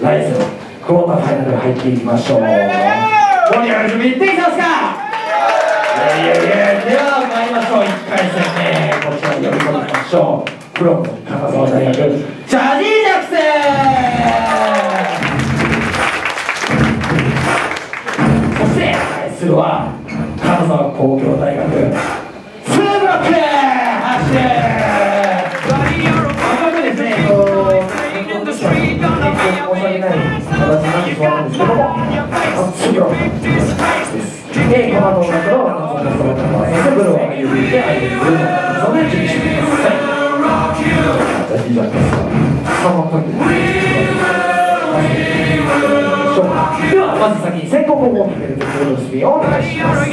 来世のクォーターファイナル入っていきましょう。盛り上がる準備いってきますか？いやいやいやでは参りましょう。1回戦目こちらに呼び込みましょう。プロの金沢大学ジャニージャクセそして対するは金沢工業大学。での音楽コブルーはアイドル準備してくださいいですではまず先に先行後攻に出るところの準備をお願いします、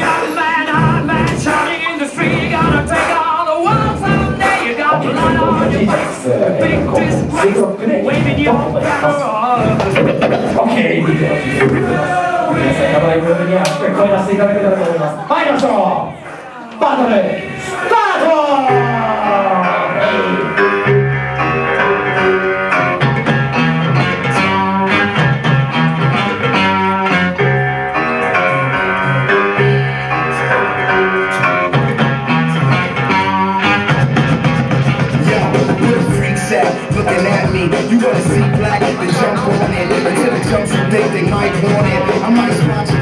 the freaks at? Looking at me, you wanna see black? Then jump on it. Until the jumps you think they might want it.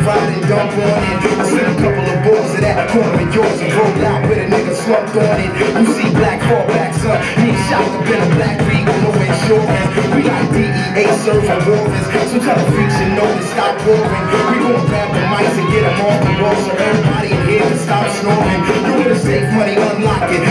And dump on it. Seen a couple of boys at that corner of yours and rolled out with a nigga slumped on it. You see black fall back, son. He shot up in a black beat with no insurance. We got DEA serving warrants. So tell the freaks you know to stop roaring. We gon' grab the mics and get them off the road so everybody in here can stop snoring. You with a safe money, unlock it.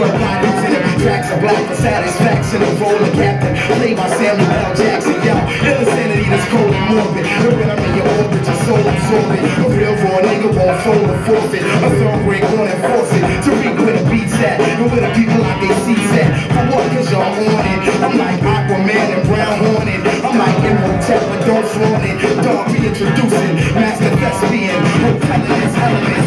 whatnot Incident tracks of black for satisfaction of rolling captain Played by Samuel L. Jackson, y'all. Ill insanity that's cold and morbid. And when I'm in your orbit, your soul absorbing. A real raw nigga won't fold or forfeit. A song break on and force it. To read where the beats at And where the people out they see set. For what? Cause y'all want it. I'm like Aquaman and Brown Hornet. I'm like Imhotep, but don't flaunt it. Dog reintroducing Master Thespian. Hotel in this element